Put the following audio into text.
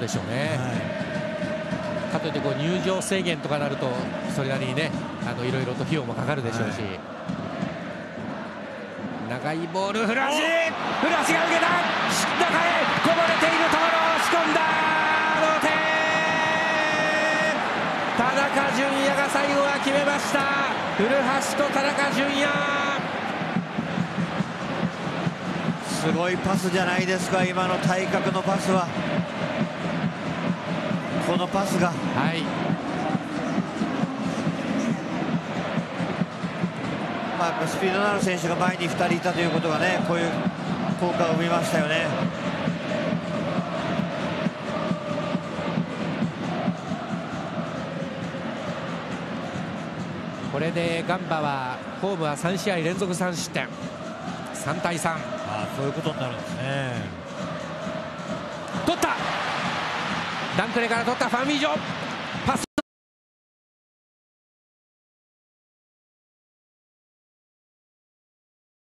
でしょうね、かといってこう入場制限とかなるとそれなりにねあのいろいろと費用もかかるでしょうし、長いボール古橋！古橋が受けた！中へこぼれているところ押し込んだ同点田中純也が最後は決めました。古橋と田中純也。すごいパスじゃないですか今の体格のパスは。このパスが。はい。まあ、やっぱスピードのある選手が前に2人いたということがねこういう効果を生みましたよね。これでガンバはホームは3試合連続3失点。3対3あそういうことになるんですね。取ったダンクレから取ったファンミージョ